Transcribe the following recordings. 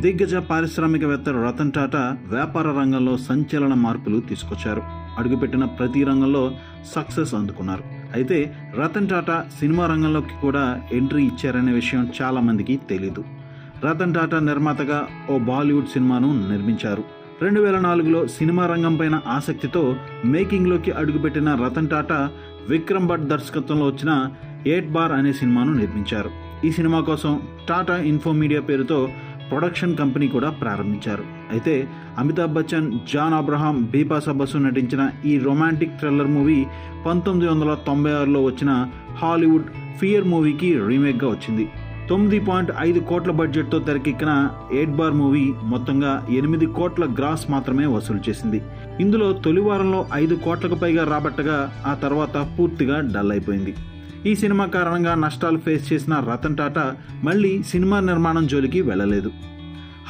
దిగ్గజ పారిశ్రామికవేత్త రతన్ టాటా వ్యాపార రంగంలో సంచలన మార్పులు తీసుకొచ్చారు. అడుగుపెట్టిన ప్రతి రంగంలో సక్సెస్ అందుకున్నారు. అయితే రతన్ టాటా సినిమా రంగంలోకి కూడా ఎంట్రీ ఇచ్చారనే విషయం చాలా మందికి తెలీదు. రతన్ టాటా నిర్మాతగా ఓ బాలీవుడ్ సినిమాను నిర్మించారు. రెండు వేల నాలుగులో సినిమా రంగం పైన ఆసక్తితో మేకింగ్లోకి అడుగుపెట్టిన రతన్ టాటా విక్రమ్ భట్ దర్శకత్వంలో వచ్చిన ఎయిట్ బార్ అనే సినిమాను నిర్మించారు. ఈ సినిమా కోసం టాటా ఇన్ఫో మీడియా పేరుతో ప్రొడక్షన్ కంపెనీ కూడా ప్రారంభించారు. అయితే అమితాబ్ బచ్చన్ జాన్ అబ్రహాం బీపాసా బసు నటించిన ఈ రొమాంటిక్ థ్రిల్లర్ మూవీ పంతొమ్మిది వందల తొంభై ఆరులో వచ్చిన హాలీవుడ్ ఫియర్ మూవీకి రీమేక్గా వచ్చింది. తొమ్మిది పాయింట్ ఐదు కోట్ల బడ్జెట్తో తెరకెక్కిన ఎయిట్ బార్ మూవీ మొత్తంగా ఎనిమిది కోట్ల గ్రాస్ మాత్రమే వసూలు చేసింది. ఇందులో తొలి వారంలో ఐదు కోట్లకు పైగా రాబట్టగా ఆ తర్వాత పూర్తిగా డల్ అయిపోయింది. ఈ సినిమా కారణంగా నష్టాలు ఫేస్ చేసిన రతన్ టాటా మళ్ళీ సినిమా నిర్మాణం జోలికి వెళ్ళలేదు.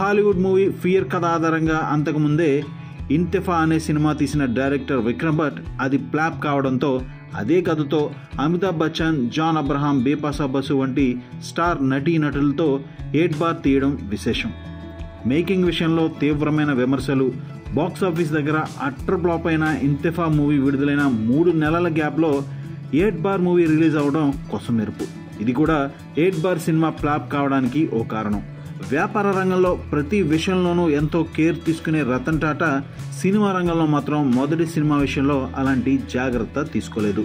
హాలీవుడ్ మూవీ ఫియర్ కథ ఆధారంగా అంతకుముందే ఇంతెఫా అనే సినిమా తీసిన డైరెక్టర్ విక్రమ్ భట్ అది ప్లాప్ కావడంతో అదే కథతో అమితాబ్ బచ్చన్ జాన్ అబ్రహాం బేపాసా బసు వంటి స్టార్ నటీనటులతో ఎయిట్ బార్ తీయడం విశేషం. మేకింగ్ విషయంలో తీవ్రమైన విమర్శలు బాక్సాఫీస్ దగ్గర అట్టర్ బ్లాప్ అయిన ఇంతెఫా మూవీ విడుదలైన మూడు నెలల గ్యాప్లో ఎయిట్ బార్ మూవీ రిలీజ్ అవడం కొసమెరుపు ఇది కూడా ఎయిట్ బార్ సినిమా ఫ్లాప్ కావడానికి ఓ కారణం. వ్యాపార రంగంలో ప్రతి విషయంలోనూ ఎంతో కేర్ తీసుకునే రతన్ టాటా సినిమా రంగంలో మాత్రం మొదటి సినిమా విషయంలో అలాంటి జాగ్రత్త తీసుకోలేదు.